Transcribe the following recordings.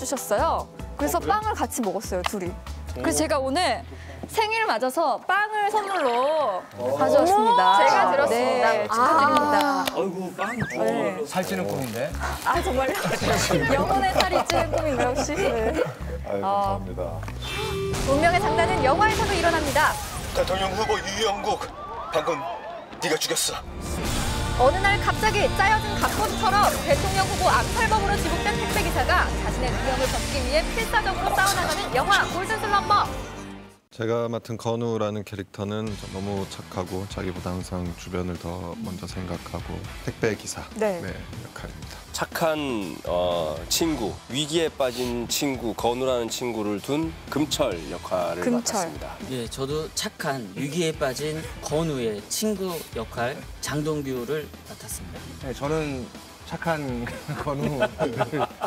주셨어요. 그래서 빵을 같이 먹었어요, 둘이. 그래서 제가 오늘 생일 맞아서 빵을 선물로 가져왔습니다. 제가 들었습니다. 네, 축하드립니다. 아이고 빵이 좋아. 네. 살찌는 꿈인데. 아, 정말요? 영혼의 살이 찌는 꿈인가요, 혹시? 네. 아유, 감사합니다. 운명의 장난은 영화에서도 일어납니다. 대통령 후보 유영국 방금 네가 죽였어. 어느 날 갑자기 짜여진 각본처럼 대통령 후보 암살범으로 지목된 택배 기사가 자신의 누명을 벗기 위해 필사적으로 싸워나가는 영화 골든 슬럼버. 제가 맡은 건우라는 캐릭터는 좀 너무 착하고 자기보다 항상 주변을 더 먼저 생각하고 택배 기사 네. 역할입니다. 착한 어, 친구, 위기에 빠진 친구, 건우라는 친구를 둔 금철 역할을 금철. 맡았습니다. 예, 저도 착한 위기에 빠진 건우의 친구 역할 장동규를 맡았습니다. 네, 저는 착한 건우를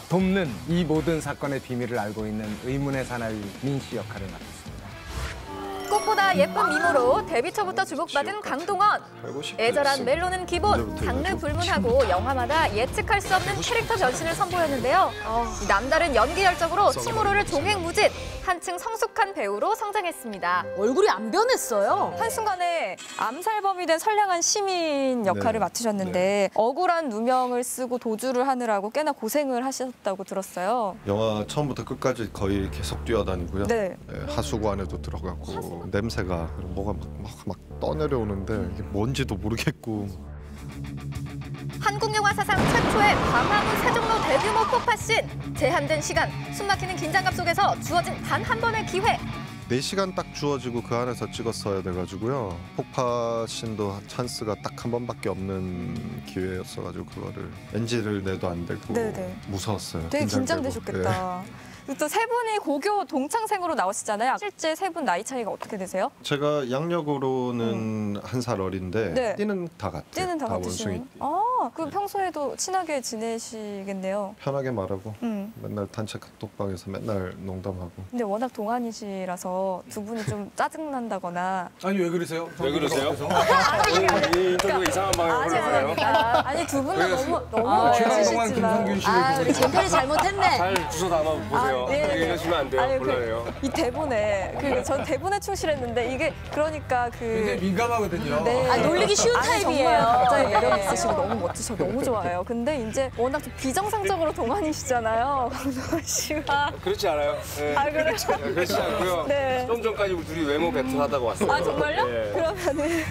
돕는 이 모든 사건의 비밀을 알고 있는 의문의 사나이 민 씨 역할을 맡았습니다. 꽃보다 예쁜 미모로 데뷔 초부터 주목받은 강동원. 애절한 멜로는 기본, 장르 불문하고 영화마다 예측할 수 없는 캐릭터 변신을 선보였는데요. 이 남다른 연기 열정으로 칭호로를 종횡무진, 한층 성숙한 배우로 성장했습니다. 얼굴이 안 변했어요. 한순간에 암살범이 된 선량한 시민 역할을 네. 맡으셨는데 억울한 누명을 쓰고 도주를 하느라고 꽤나 고생을 하셨다고 들었어요. 영화 처음부터 끝까지 거의 계속 뛰어다니고요. 네. 예, 하수구 안에도 들어가고 냄새가 뭐가 막, 막, 막 떠내려오는데 이게 뭔지도 모르겠고 한국 영화 사상 최초의 광화문 세종로 대규모 폭파씬. 제한된 시간, 숨막히는 긴장감 속에서 주어진 단 한 번의 기회. 4시간 딱 주어지고 그 안에서 찍었어야 돼가지고요. 폭파 씬도 찬스가 딱 한 번밖에 없는 기회였어가지고 그거를 NG를 내도 안 되고 네네. 무서웠어요. 되게 긴장되고. 예. 긴장되셨겠다. 또 세 분이 고교 동창생으로 나오시잖아요. 실제 세 분 나이 차이가 어떻게 되세요? 제가 양력으로는 한살 어린데 음. 네. 띠는 다 같아요. 띠는 다 원숭이. 같으시는. 아, 그럼 평소에도 친하게 지내시겠네요. 편하게 말하고 음. 맨날 단체 카톡방에서 맨날 농담하고 근데 워낙 동안이시라서 두 분이 좀 짜증 난다거나 아니 왜 그러세요? 왜 그러세요? 이 인터뷰가 이상한 방향으로. 아, 아니 두 분은 너무 너무 최강동안 멋지시지만. 아, 우리 젠틀이 잘못했네. 잘 주워 담아 보세요. 아, 네, 네. 이러시면 안 돼요. 아니, 그- 곤란해요. 이 대본에 그전 대본에 충실했는데 이게 그러니까 굉장히 그 민감하거든요. 네. 아, 놀리기 쉬운 아니, 타입이에요. 정말 갑자기 매력 네. 있으시고 너무 멋지셔 너무 좋아요. 근데 이제 워낙 좀 비정상적으로 동안이시잖아요. 강동원 씨가. 그렇지 않아요. 네. 아 그래요? 그렇지 않고요. 네. 좀 전까지 우리 둘이 외모 배틀하다가 왔어요. 아 정말요? 예. 그러면은